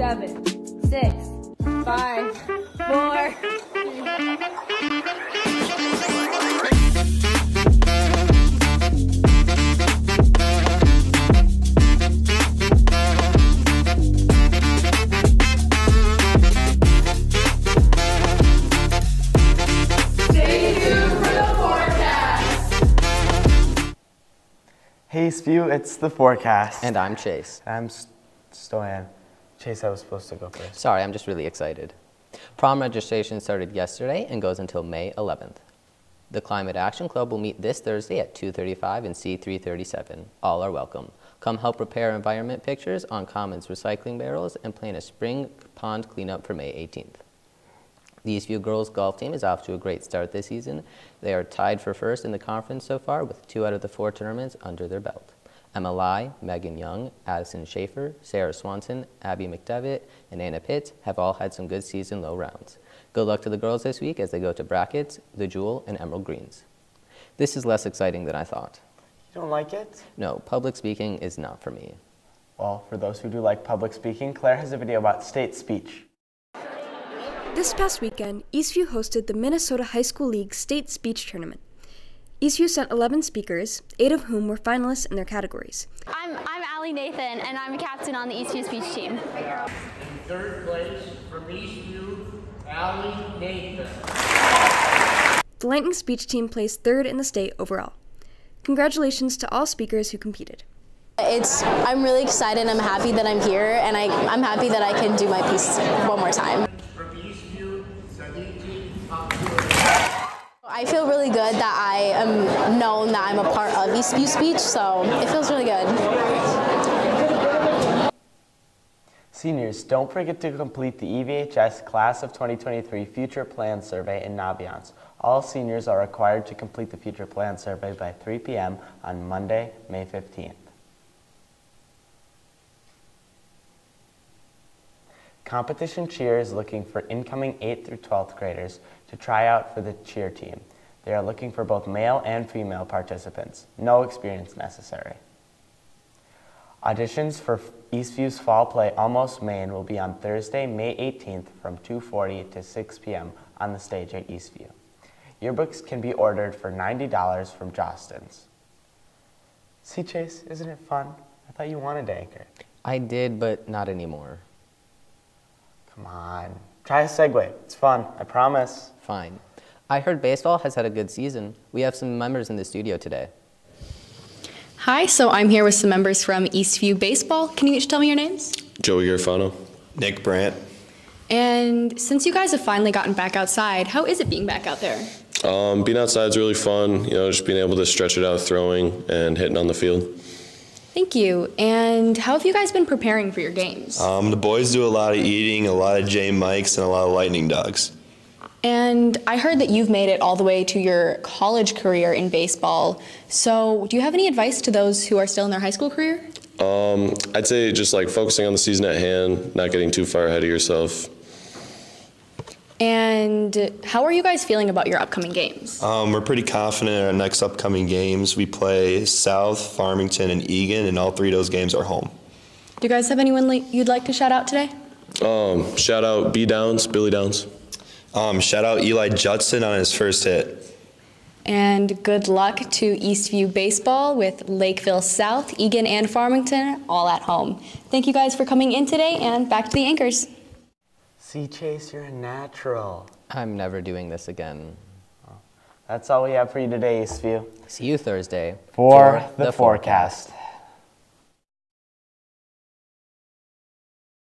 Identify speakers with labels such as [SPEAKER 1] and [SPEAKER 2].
[SPEAKER 1] seven, six, five, four.
[SPEAKER 2] Hey Spew, it's the 4Cast.
[SPEAKER 3] And I'm Chase.
[SPEAKER 2] I'm S- Stoyan. Chase, I was supposed to go first.
[SPEAKER 3] Sorry, I'm just really excited. Prom registration started yesterday and goes until May 11th. The Climate Action Club will meet this Thursday at 2:35 in C337. All are welcome. Come help prepare environment pictures on Commons recycling barrels and plan a spring pond cleanup for May 18th. The Eastview girls golf team is off to a great start this season. They are tied for first in the conference so far with two out of the four tournaments under their belt. Emma Lai, Megan Young, Addison Schaefer, Sarah Swanson, Abby McDevitt, and Anna Pitt have all had some good season low rounds. Good luck to the girls this week as they go to Brackett's, the Jewel, and Emerald Greens. This is less exciting than I thought.
[SPEAKER 2] You don't like it?
[SPEAKER 3] No, public speaking is not for me.
[SPEAKER 2] Well, for those who do like public speaking, Claire has a video about state speech.
[SPEAKER 4] This past weekend, Eastview hosted the Minnesota High School League State Speech Tournament. Eastview sent 11 speakers, eight of whom were finalists in their categories.
[SPEAKER 5] I'm, I'm Allie Nathan, and I'm a captain on the Eastview speech team.
[SPEAKER 6] Third place from Eastview, Allie Nathan.
[SPEAKER 4] The Lightning speech team placed third in the state overall. Congratulations to all speakers who competed.
[SPEAKER 7] It's I'm really excited. I'm happy that I'm here, and I, I'm happy that I can do my piece one more time.
[SPEAKER 6] From Eastview, Sadiki Abdul.
[SPEAKER 7] I feel really good that I am known that I'm a part of Eastview Speech, so it feels really good.
[SPEAKER 2] Seniors, don't forget to complete the EVHS Class of 2023 Future Plan Survey in Naviance. All seniors are required to complete the Future Plan Survey by 3 p.m. on Monday, May 15th. Competition Cheer is looking for incoming 8th through 12th graders to try out for the cheer team. They are looking for both male and female participants. No experience necessary. Auditions for Eastview's fall play Almost Maine will be on Thursday, May 18th from 2:40 to 6 p.m. on the stage at Eastview. Yearbooks can be ordered for $90 from Jostens. See, Chase, isn't it fun? I thought you wanted to anchor.
[SPEAKER 3] I did, but not anymore.
[SPEAKER 2] Come on, try a segue. It's fun, I promise.
[SPEAKER 3] Fine. I heard baseball has had a good season. We have some members in the studio today.
[SPEAKER 8] Hi, so I'm here with some members from Eastview Baseball. Can you each tell me your names?
[SPEAKER 9] Joey Garfano.
[SPEAKER 10] Nick Brandt.
[SPEAKER 8] And since you guys have finally gotten back outside, how is it being back out there?
[SPEAKER 9] Um, being outside is really fun. You know, just being able to stretch it out, throwing and hitting on the field.
[SPEAKER 8] Thank you. And how have you guys been preparing for your games?
[SPEAKER 10] Um, the boys do a lot of eating, a lot of J Mikes, and a lot of lightning dogs.
[SPEAKER 8] And I heard that you've made it all the way to your college career in baseball. So, do you have any advice to those who are still in their high school career?
[SPEAKER 9] Um, I'd say just like focusing on the season at hand, not getting too far ahead of yourself.
[SPEAKER 8] And how are you guys feeling about your upcoming games?
[SPEAKER 10] Um, we're pretty confident in our next upcoming games. We play South, Farmington, and Eagan, and all three of those games are home.
[SPEAKER 8] Do you guys have anyone li- you'd like to shout out today?
[SPEAKER 9] Um, shout out B Downs, Billy Downs.
[SPEAKER 10] Um, shout out Eli Judson on his first hit.
[SPEAKER 8] And good luck to Eastview Baseball with Lakeville South, Eagan, and Farmington all at home. Thank you guys for coming in today, and back to the anchors.
[SPEAKER 2] See, Chase, you're a natural.
[SPEAKER 3] I'm never doing this again.
[SPEAKER 2] That's all we have for you today, Eastview.
[SPEAKER 3] See you Thursday
[SPEAKER 2] For the 4Cast.